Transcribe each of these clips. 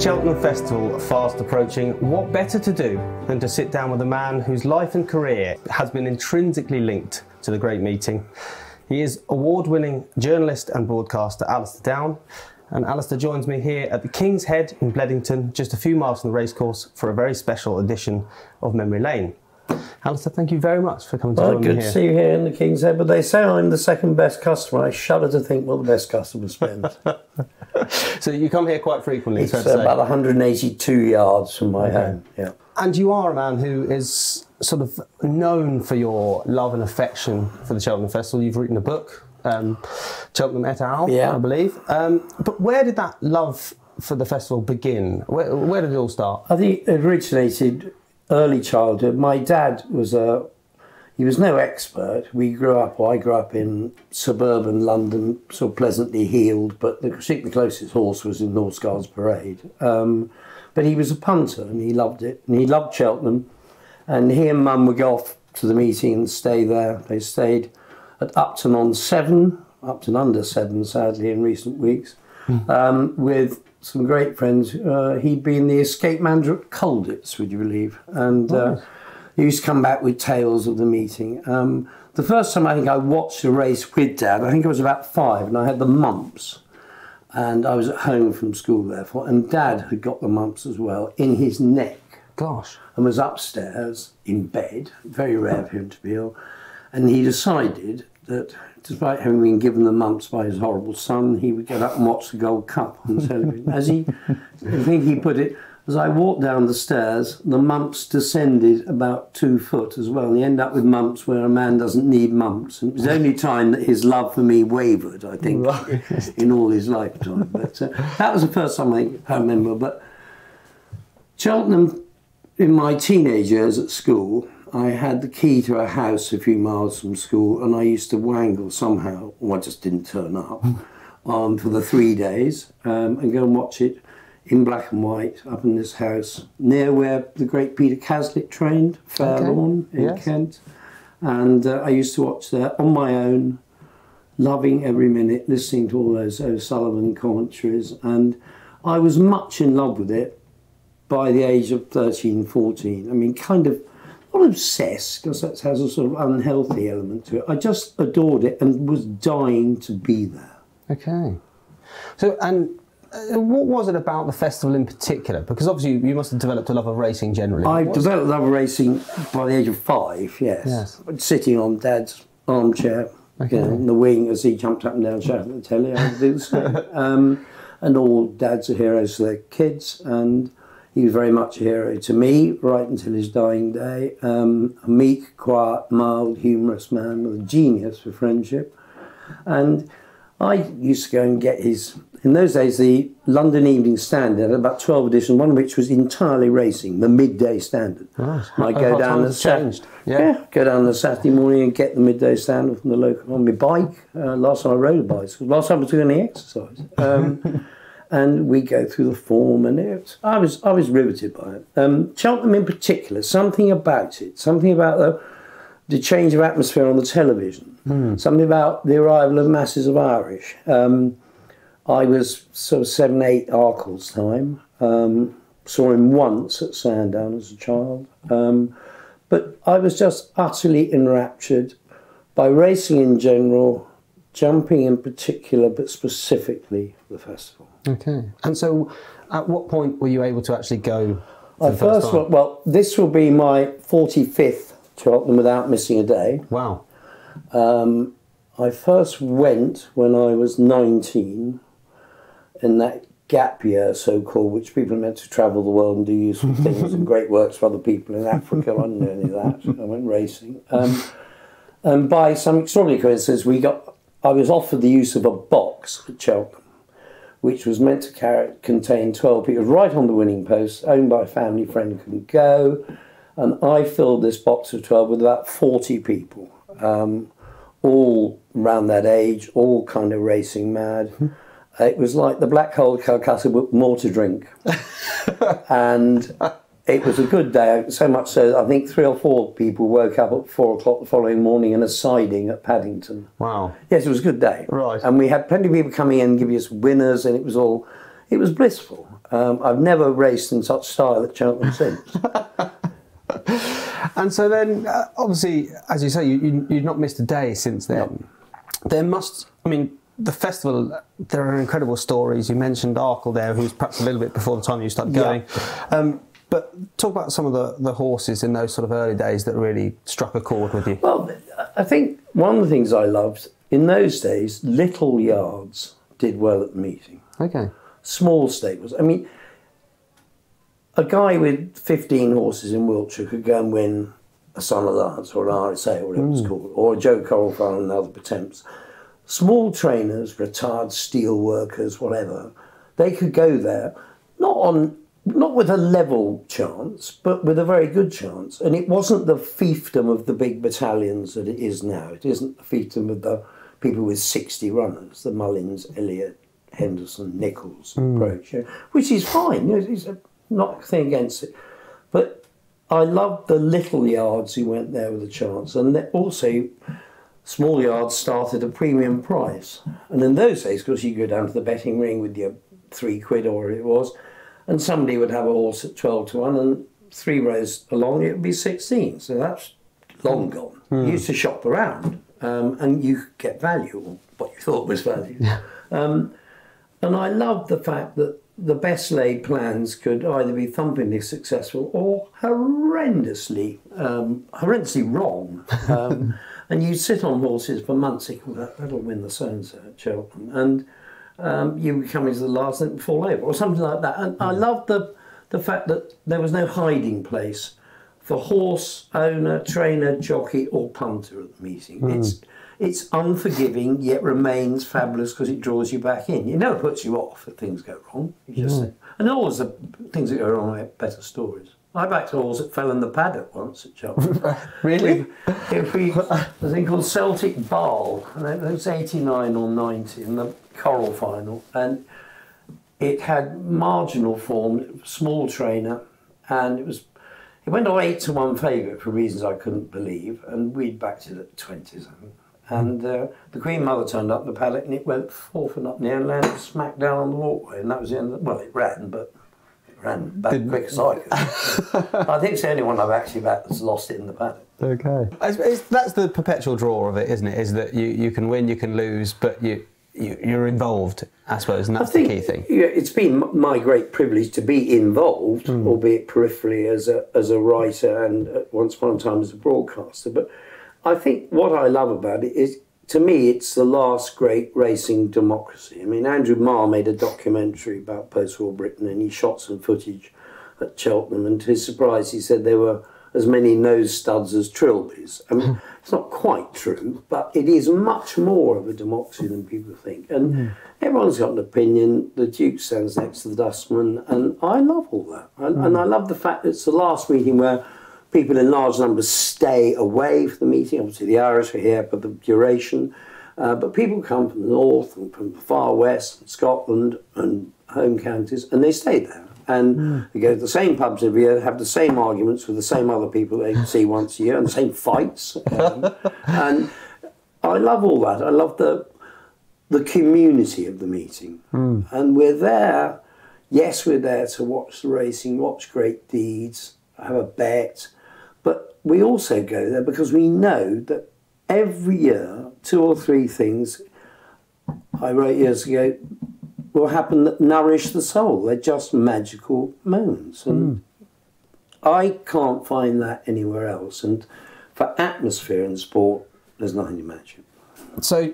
Cheltenham Festival fast approaching, what better to do than to sit down with a man whose life and career has been intrinsically linked to the great meeting? He is award winning journalist and broadcaster Alastair Down. And Alistair joins me here at the King's Head in Bledington, just a few miles from the racecourse, for a very special edition of Memory Lane. Alastair, thank you very much for coming to well, join good me here. to see you here in the King's Head. But they say I'm the second best customer. I shudder to think what the best customer spends. So you come here quite frequently, it's say. about 182 yards from my Okay. home. Yeah. And you are a man who is sort of known for your love and affection for the Cheltenham Festival. You've written a book, um, Cheltenham et al., Yeah. I believe. Um, but where did that love for the festival begin? Where, where did it all start? I think it originated early childhood. My dad was a he was no expert. We grew up, or I grew up in suburban London, sort of pleasantly heeled, but the, I think the closest horse was in North Guards Parade. Um, but he was a punter and he loved it, and he loved Cheltenham. And he and Mum would go off to the meeting and stay there. They stayed at Upton on Severn, Upton under Severn, sadly, in recent weeks, um, with some great friends. Uh, he'd been the escape manager at Colditz, would you believe? And uh, he used to come back with tales of the meeting. Um, the first time I think I watched a race with Dad, I think I was about five, and I had the mumps. And I was at home from school, therefore, and Dad had got the mumps as well in his neck Gosh. and was upstairs in bed, very rare for him to be ill, and he decided that despite having been given the mumps by his horrible son, he would get up and watch the Gold Cup on television. As he, I think he put it, as I walked down the stairs, the mumps descended about two foot as well, and he ended up with mumps where a man doesn't need mumps. And it was the only time that his love for me wavered, I think, in all his lifetime. But uh, that was the first time I, I remember. But Cheltenham in my teenage years at school, I had the key to a house a few miles from school, and I used to wangle somehow, or I just didn't turn up, um, for the three days um, and go and watch it in black and white up in this house near where the great Peter Cazalet trained, Fairlawne in yes. Kent. And uh, I used to watch there on my own, loving every minute, listening to all those O'Sullevan commentaries. And I was much in love with it by the age of 13, 14. I mean, kind of not obsessed, because that has a sort of unhealthy element to it. I just adored it and was dying to be there. Okay. So, and uh, what was it about the festival in particular? Because obviously you must have developed a love of racing generally. I What's- developed a love of racing by the age of five, yes. Yes. Sitting on Dad's armchair Okay. you know, in the wing as he jumped up and down shouting at the telly, I would do the same. um, and all dads are heroes to their kids, and he was very much a hero to me right until his dying day. Um, a meek, quiet, mild, humorous man with a genius for friendship. And I used to go and get his. In those days, the London Evening Standard had about 12 editions, one of which was entirely racing, the midday standard. And I'd go down the changed. Yeah. go down the Saturday morning and get the midday standard from the local on my bike. Uh, last time I rode a bicycle, last time I was doing any exercise. Um, and we go through the form, and it, I was I was riveted by it. Um, Cheltenham in particular, something about it, something about the the change of atmosphere on the television, something about the arrival of masses of Irish. Um, I was sort of seven, eight Arkle's time. Um, saw him once at Sandown as a child. Um, but I was just utterly enraptured by racing in general, jumping in particular, but specifically the festival. Okay. And so, at what point were you able to actually go? For I the first first, time? well, this will be my 45th Cheltenham without missing a day. Wow. Um, I first went when I was 19 in that gap year, so called, which people are meant to travel the world and do useful things and great works for other people in Africa. I didn't do any of that. I went racing. Um, and by some extraordinary coincidence, we got, I was offered the use of a box at Cheltenham, which was meant to carry, contain 12 people, right on the winning post, owned by a family friend couldn't go. And I filled this box of 12 with about 40 people, um, all around that age, all kind of racing mad. It was like the Black Hole of Calcutta with more to drink. and it was a good day, so much so that I think three or four people woke up at four o'clock the following morning in a siding at Paddington. Wow. Yes, it was a good day. Right. And we had plenty of people coming in giving us winners, and it was all, it was blissful. Um, I've never raced in such style at Cheltenham since. And so then, uh, obviously, as you say, you, you, you've not missed a day since then. There must, I mean, the festival, there are incredible stories. You mentioned Arkle there, who was perhaps a little bit before the time you started Yeah. going. Um, but talk about some of the, the horses in those sort of early days that really struck a chord with you. Well, I think one of the things I loved in those days, little yards did well at the meeting. Okay. Small stables. I mean, a guy with 15 horses in Wiltshire could go and win a Sun Alliance or an RSA or whatever it's hmm. called, or a Joe Coral Farm and other attempts. Small trainers, retired steel workers, whatever, they could go there, not on not with a level chance, but with a very good chance. And it wasn't the fiefdom of the big battalions that it is now. It isn't the fiefdom of the people with 60 runners, the Mullins, Elliott, Henderson, Nicholls hmm. approach, yeah, which is fine. you know, It's a, not a thing against it. But I loved the little yards who went there with a chance. And also, small yards started a premium price. And in those days, of course, you go down to the betting ring with your three quid or whatever it was, and somebody would have a horse at 12 to 1, and three rows along, it would be 16. So that's long gone. You used to shop around, um, and you could get value, or what you thought was value. Um, and I loved the fact that the best laid plans could either be thumpingly successful or horrendously, um, horrendously wrong. Um, and you'd sit on horses for months thinking, well, that'll win the so-and-so at Cheltenham. And um, you come into the last and fall over or something like that. And I hmm. loved the, the fact that there was no hiding place for horse owner, trainer, jockey, or punter at the meeting. Hmm. It's it's unforgiving yet remains fabulous because it draws you back in. It never puts you off if things go wrong. You just hmm. say, and always the things that go wrong are better stories. I backed a horse that fell in the paddock once at Cheltenham. Really? if we, a thing called Celtic Ball, and it was 89 or 90 in the Coral final, and it had marginal form, small trainer, and it was it went on eight to one favourite for reasons I couldn't believe, and we'd backed it at something. And uh, the Queen Mother turned up in the paddock, and it went fourth and up near and landed smack down on the walkway, and that was the end. Of, well, it ran, but it ran back quick as I could. I think it's the only one I've actually backed that's lost it in the paddock. Okay. It's, it's, that's the perpetual draw of it, isn't it? Is that you, you can win, you can lose, but you you're involved, I suppose, and that's think, the key thing. Yeah, it's been my great privilege to be involved, Hmm. albeit peripherally, as a as a writer and uh, once upon a time as a broadcaster. But I think what I love about it is, to me, it's the last great racing democracy. I mean, Andrew Marr made a documentary about post-war Britain, and he shot some footage at Cheltenham, and to his surprise, he said there were as many nose studs as trilbies. I mean, hmm. it's not quite true, but it is much more of a democracy than people think. And hmm. everyone's got an opinion. The Duke stands next to the dustman, and I love all that. And, and hmm. I love the fact that it's the last meeting where people in large numbers stay away for the meeting. Obviously, the Irish are here for the duration. Uh, but people come from the north and from the far west, and Scotland and home counties, and they stay there. And they go to the same pubs every year, have the same arguments with the same other people they see once a year, and the same fights. Um, and I love all that. I love the the community of the meeting. And we're there, yes, we're there to watch the racing, watch great deeds, have a bet, but we also go there because we know that every year, two or three things I wrote years ago will happen that nourish the soul. They're just magical moments. And I can't find that anywhere else. And for atmosphere in sport, there's nothing to match it. So,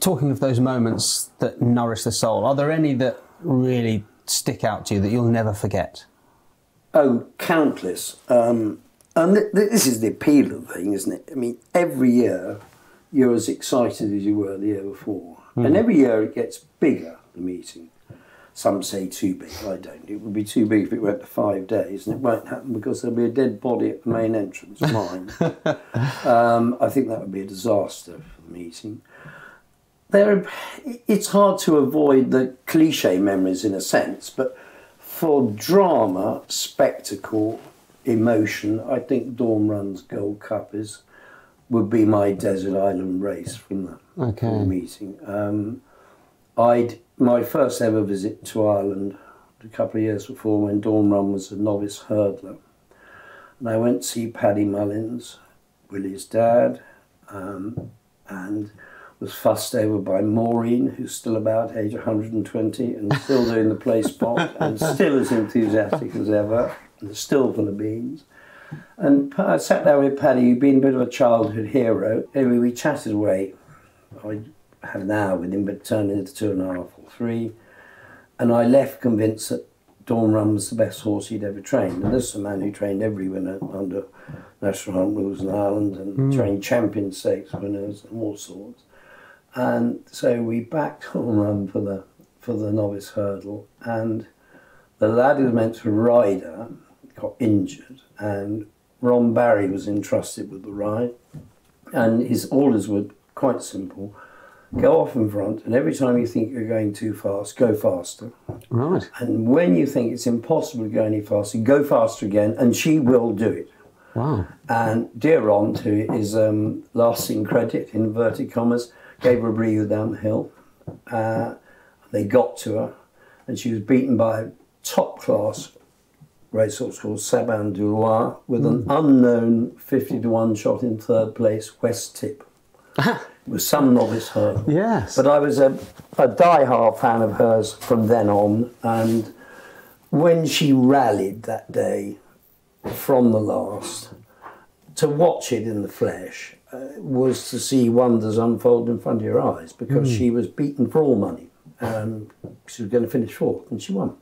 talking of those moments that nourish the soul, are there any that really stick out to you that you'll never forget? Oh, countless. Um, and th- th- this is the appeal of the thing, isn't it? I mean, every year you're as excited as you were the year before. And every year it gets bigger, the meeting. Some say too big, I don't. It would be too big if it went to five days, and it won't happen because there'll be a dead body at the main entrance, mine. um, I think that would be a disaster for the meeting. There, it's hard to avoid the cliche memories in a sense, but for drama, spectacle, emotion, I think Dawn Run's Gold Cup is would be my desert island race from that Okay. the meeting. Um, I'd my first ever visit to Ireland a couple of years before when Dawn Run was a novice hurdler. And I went to see Paddy Mullins, Willie's dad, um, and was fussed over by Maureen, who's still about age 120 and still doing the play spot and still as enthusiastic as ever, and still full of beans. And I sat down with Paddy, who'd been a bit of a childhood hero. Anyway, we chatted away. I had an hour with him, but turned into two and a half or three. And I left convinced that Dawn Run was the best horse he'd ever trained. And this is a man who trained every winner under National Hunt Rules in Ireland and mm. trained champion stakes winners and all sorts. And so we backed Dawn Run for the for the novice hurdle, and the lad who was meant to ride her got injured, and Ron Barry was entrusted with the ride, and his orders were quite simple go off in front, and every time you think you're going too fast, go faster. Right. And when you think it's impossible to go any faster, go faster again, and she will do it. Wow. And dear Ron, to his um, lasting credit, in inverted commas, gave her a breather down the hill. Uh, they got to her, and she was beaten by a top class racehorse called Sabin du Loir with an hmm. unknown 50 to 1 shot in third place, West Tip. Was some novice her. Yes. But I was a, a die-hard fan of hers from then on, and when she rallied that day from the last, to watch it in the flesh uh, was to see wonders unfold in front of your eyes because mm. she was beaten for all money. Um, she was going to finish fourth, and she won.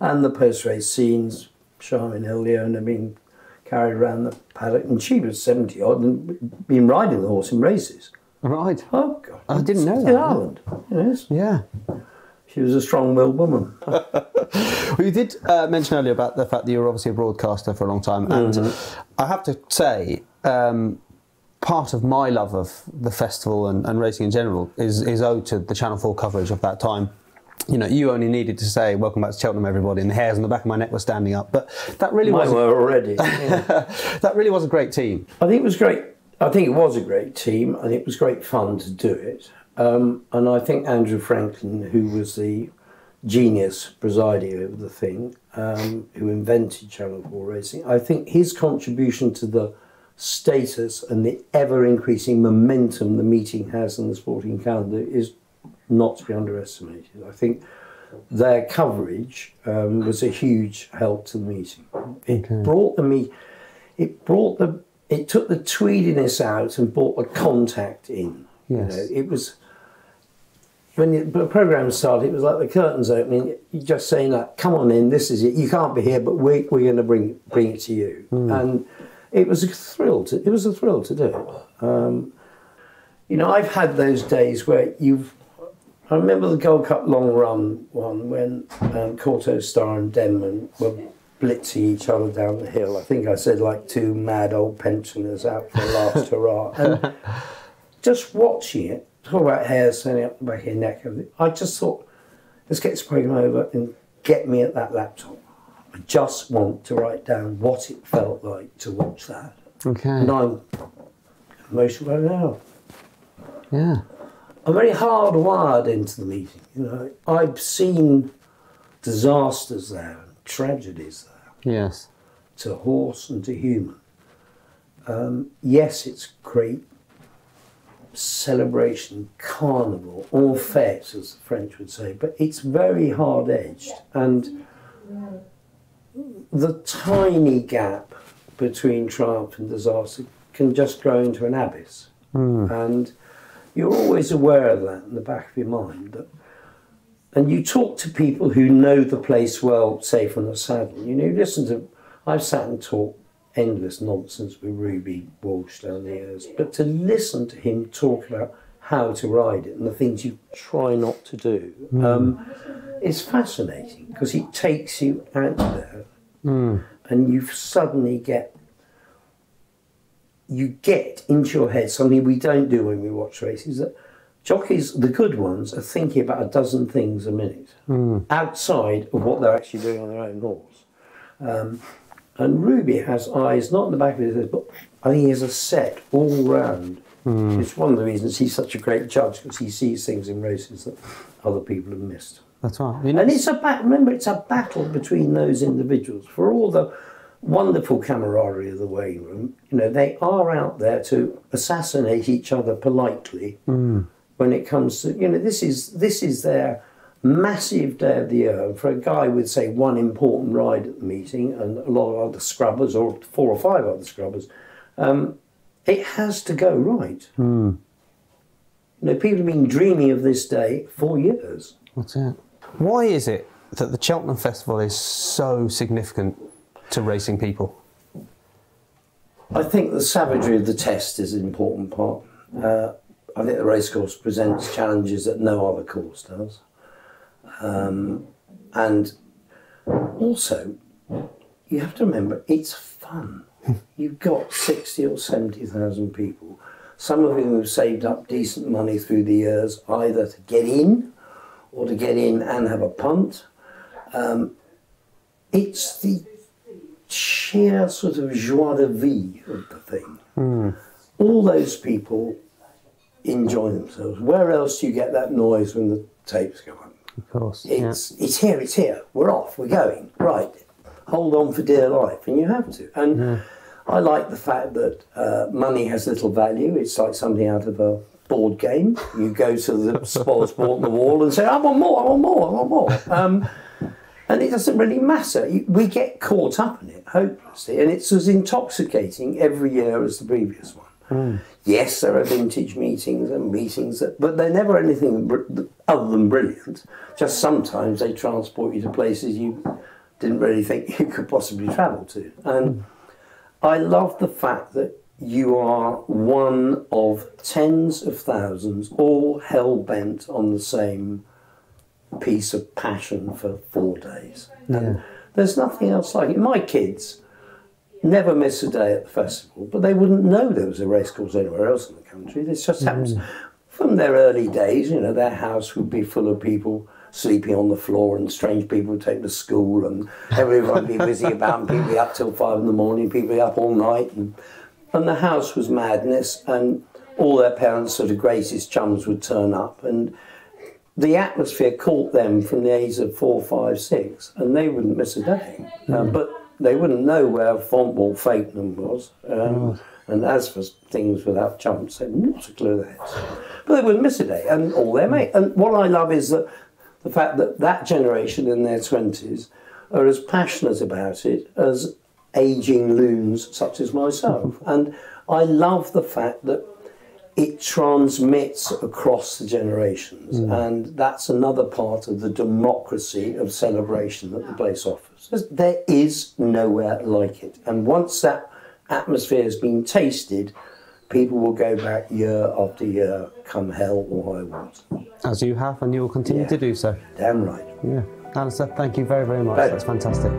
And the post-race scenes, Charmian Hillion I been carried around the paddock, and she was 70 odd and been riding the horse in races. Right. Oh, God. I didn't know that. In Ireland. Yes. Yeah. She was a strong willed woman. well, you did uh, mention earlier about the fact that you were obviously a broadcaster for a long time. And mm-hmm. I have to say, um, part of my love of the festival and, and racing in general is, is owed to the Channel 4 coverage of that time you know, you only needed to say "Welcome back to Cheltenham, everybody," and the hairs on the back of my neck were standing up. But that really Mine was were already. Yeah. that really was a great team. I think it was great. I think it was a great team, and it was great fun to do it. Um, and I think Andrew Franklin, who was the genius presiding over the thing, um, who invented Channel 4 racing, I think his contribution to the status and the ever increasing momentum the meeting has in the sporting calendar is not to be underestimated. I think their coverage um, was a huge help to the meeting. It okay. brought the me, it brought the, it took the tweediness out and brought the contact in. Yes. You know, it was when the program started, it was like the curtains opening. You just saying that, "Come on in, this is it. You can't be here, but we, we're going to bring bring it to you." Mm. And it was a thrill to it was a thrill to do it. Um, you know, I've had those days where you've I remember the Gold Cup long run one when um, Kauto Star and Denman were blitzing each other down the hill. I think I said like two mad old pensioners out for a last hurrah. And just watching it, talk about hair standing up the back of your neck, I just thought, let's get this program over and get me at that laptop. I just want to write down what it felt like to watch that. Okay. And I'm emotional right now. Yeah. I'm very hardwired into the meeting. You know, I've seen disasters there, and tragedies there. Yes. To horse and to human. Um, yes, it's great celebration, carnival, all fête, as the French would say, but it's very hard edged. And the tiny gap between triumph and disaster can just grow into an abyss. Mm. And you're always aware of that in the back of your mind. That, and you talk to people who know the place well, say from the saddle. You know, you listen to, I've sat and talked endless nonsense with Ruby Walsh down the years, but to listen to him talk about how to ride it and the things you try not to do mm. um, is fascinating because it takes you out there mm. and you suddenly get you get into your head something we don't do when we watch races that jockeys, the good ones, are thinking about a dozen things a minute mm. outside of what they're actually doing on their own horse. Um, and Ruby has eyes not in the back of his head, but I think he has a set all round. Mm. It's one of the reasons he's such a great judge because he sees things in races that other people have missed. That's right. And it's a remember, it's a battle between those individuals for all the wonderful camaraderie of the weighing room. You know, they are out there to assassinate each other politely when it comes to you know this is this is their massive day of the year for a guy with say one important ride at the meeting and a lot of other scrubbers or four or five other scrubbers. Um, it has to go right. You know, people have been dreaming of this day for years. That's it. Why is it that the Cheltenham Festival is so significant to racing people? I think the savagery of the test is an important part. Uh, I think the racecourse presents challenges that no other course does. Um, and also, you have to remember, it's fun. You've got 60 or 70,000 people, some of whom have saved up decent money through the years, either to get in or to get in and have a punt. Um, it's the sheer sort of joie de vivre of the thing. All those people enjoy themselves. Where else do you get that noise when the tapes go on? Of course. yeah. It's it's here, it's here. We're off. We're going. Right. Hold on for dear life, and you have to. And I like the fact that uh, money has little value. It's like something out of a board game. You go to the spoil sport on the wall and say, "I want more. I want more. I want more." Um, and it doesn't really matter. We get caught up in it hopelessly, and it's as intoxicating every year as the previous one. Hmm. Yes, there are vintage meetings and meetings, that, but they're never anything other than brilliant. Just sometimes they transport you to places you didn't really think you could possibly travel to. And I love the fact that you are one of tens of thousands, all hell bent on the same piece of passion for four days. And there's nothing else like it. My kids never miss a day at the festival, but they wouldn't know there was a racecourse anywhere else in the country. This just mm. happens. From their early days, you know, their house would be full of people sleeping on the floor and strange people would take to school and everyone would be busy about and people be up till five in the morning, people be up all night and and the house was madness and all their parents sort of greatest chums would turn up and the atmosphere caught them from the age of four, five, six, and they wouldn't miss a day. Um, but they wouldn't know where Fontwell Fakenham was. Um, And as for things without chumps, they had not a clue there. But they wouldn't miss a day, and all their mates. And what I love is that the fact that that generation in their 20s are as passionate about it as aging loons such as myself. And I love the fact that it transmits across the generations, mm. and that's another part of the democracy of celebration that the place offers. There's- nowhere like it, and once that atmosphere has been tasted, people will go back year after year, come hell or high water. As you have, and you will continue Yeah. to do so. Damn right. Yeah. Alastair, thank you very, very much. That's fantastic.